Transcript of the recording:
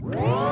Whoa!